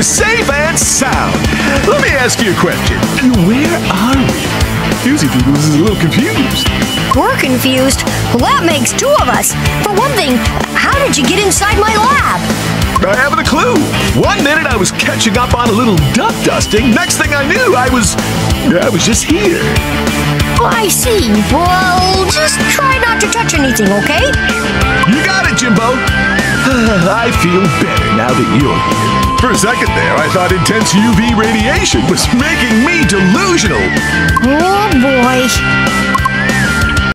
made it here safe and sound. Let me ask you a question. Where are we? Fusy Doodles is a little confused. We're confused. Well, that makes two of us. For one thing, how did you get inside my lab? I haven't a clue. One minute I was catching up on a little duck dusting. Next thing I knew, I was. I was just here. Oh, I see. Well, just try not to touch anything, okay? You got it, Jimbo. I feel better now that you're here. For a second there, I thought intense UV radiation was making me delusional. Oh boy.